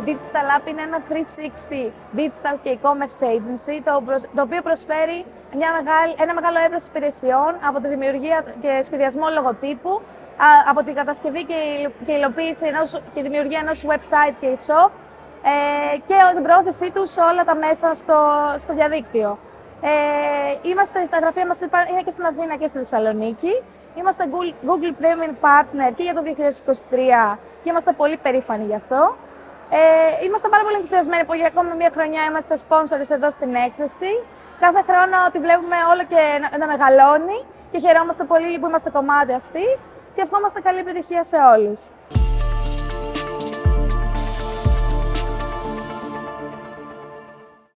Η Digital App είναι ένα 360 digital και e-commerce agency, το, το οποίο προσφέρει μια μεγάλη, ένα μεγάλο έβρος υπηρεσιών από τη δημιουργία και σχεδιασμό λογοτύπου, από την κατασκευή και, και υλοποίηση ενός, και δημιουργία ενός website και e-shop ε, και την πρόθεσή τους σε όλα τα μέσα στο, στο διαδίκτυο. Ε, είμαστε στα γραφεία μας, είναι και στην Αθήνα και στη Θεσσαλονίκη. Είμαστε Google Premium Partner και για το 2023 και είμαστε πολύ περήφανοι γι' αυτό. Ε, είμαστε πάρα πολύ ενθουσιασμένοι που για ακόμα μια χρονιά είμαστε sponsors εδώ στην έκθεση. Κάθε χρόνο τη βλέπουμε όλο και να, να μεγαλώνει και χαιρόμαστε πολύ που είμαστε κομμάτι αυτής και ευχόμαστε καλή επιτυχία σε όλους.